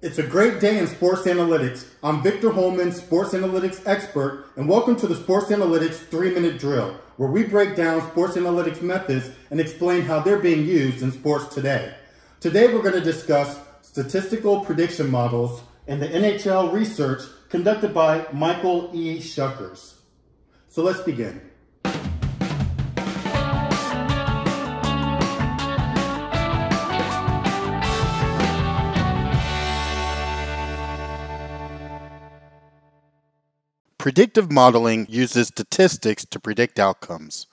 It's a great day in sports analytics. I'm Victor Holman, sports analytics expert, and welcome to the Sports Analytics 3 Minute Drill, where we break down sports analytics methods and explain how they're being used in sports today. Today we're going to discuss statistical prediction models and the NHL research conducted by Michael E. Schuckers. So let's begin. Predictive modeling uses statistics to predict outcomes.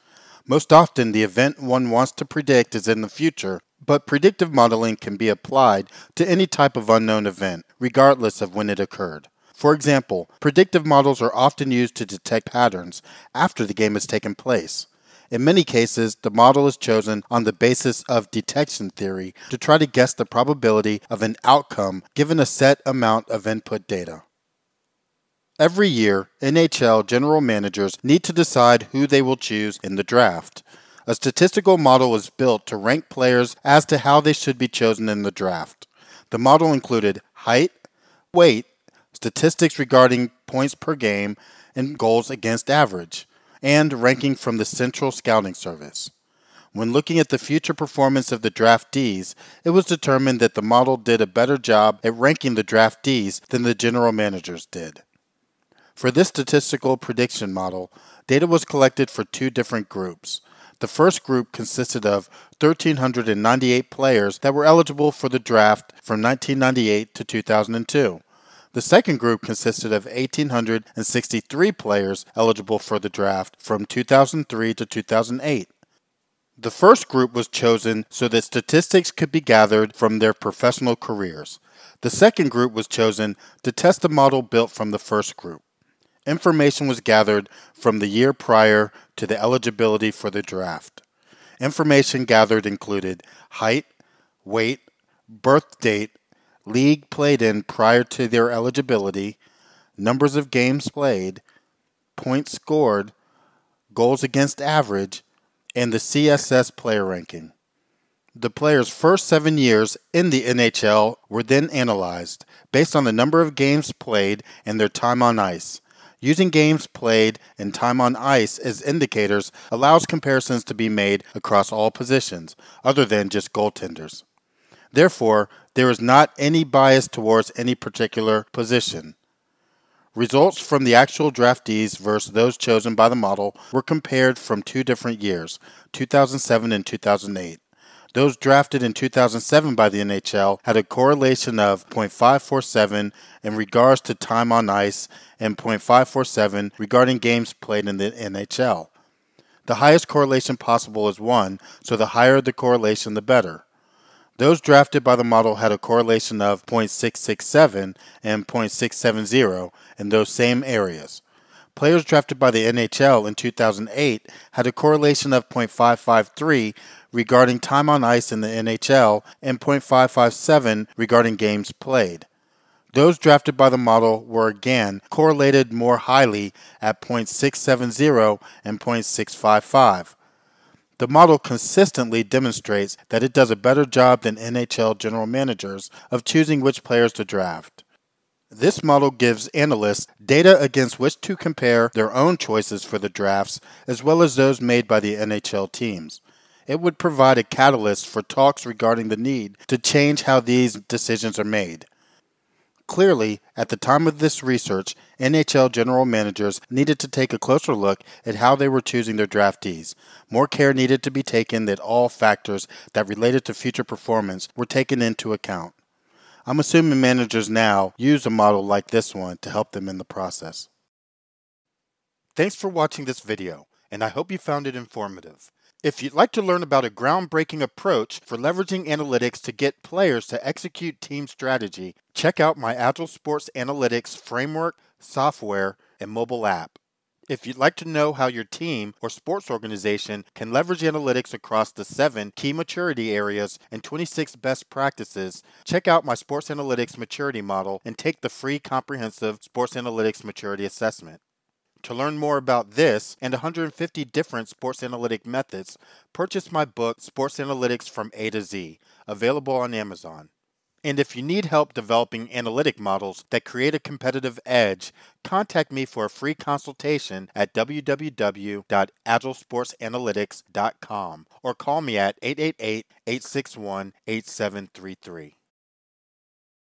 Most often, the event one wants to predict is in the future, but predictive modeling can be applied to any type of unknown event, regardless of when it occurred. For example, predictive models are often used to detect patterns after the game has taken place. In many cases, the model is chosen on the basis of detection theory to try to guess the probability of an outcome given a set amount of input data. Every year, NHL general managers need to decide who they will choose in the draft. A statistical model is built to rank players as to how they should be chosen in the draft. The model included height, weight, statistics regarding points per game, and goals against average, and ranking from the Central Scouting Service. When looking at the future performance of the draftees, it was determined that the model did a better job at ranking the draftees than the general managers did. For this statistical prediction model, data was collected for two different groups. The first group consisted of 1,398 players that were eligible for the draft from 1998 to 2002. The second group consisted of 1,863 players eligible for the draft from 2003 to 2008. The first group was chosen so that statistics could be gathered from their professional careers. The second group was chosen to test the model built from the first group. Information was gathered from the year prior to the eligibility for the draft. Information gathered included height, weight, birth date, league played in prior to their eligibility, numbers of games played, points scored, goals against average, and the CSS player ranking. The player's first seven years in the NHL were then analyzed based on the number of games played and their time on ice. Using games played and time on ice as indicators allows comparisons to be made across all positions, other than just goaltenders. Therefore, there is not any bias towards any particular position. Results from the actual draftees versus those chosen by the model were compared from two different years, 2007 and 2008. Those drafted in 2007 by the NHL had a correlation of 0.547 in regards to time on ice and 0.547 regarding games played in the NHL. The highest correlation possible is 1, so the higher the correlation, the better. Those drafted by the model had a correlation of 0.667 and 0.670 in those same areas. Players drafted by the NHL in 2008 had a correlation of 0.553 regarding time on ice in the NHL and 0.557 regarding games played. Those drafted by the model were again correlated more highly at 0.670 and 0.655. The model consistently demonstrates that it does a better job than NHL general managers of choosing which players to draft. This model gives analysts data against which to compare their own choices for the drafts as well as those made by the NHL teams it would provide a catalyst for talks regarding the need to change how these decisions are made. Clearly, at the time of this research, NHL general managers needed to take a closer look at how they were choosing their draftees. More care needed to be taken that all factors that related to future performance were taken into account. I'm assuming managers now use a model like this one to help them in the process. Thanks for watching this video, and I hope you found it informative. If you'd like to learn about a groundbreaking approach for leveraging analytics to get players to execute team strategy, check out my Agile Sports Analytics framework, software, and mobile app. If you'd like to know how your team or sports organization can leverage analytics across the seven key maturity areas and 26 best practices, check out my Sports Analytics Maturity Model and take the free comprehensive Sports Analytics Maturity Assessment. To learn more about this and 150 different sports analytic methods, purchase my book, Sports Analytics from A to Z, available on Amazon. And if you need help developing analytic models that create a competitive edge, contact me for a free consultation at www.agilesportsanalytics.com or call me at 888 861 8733.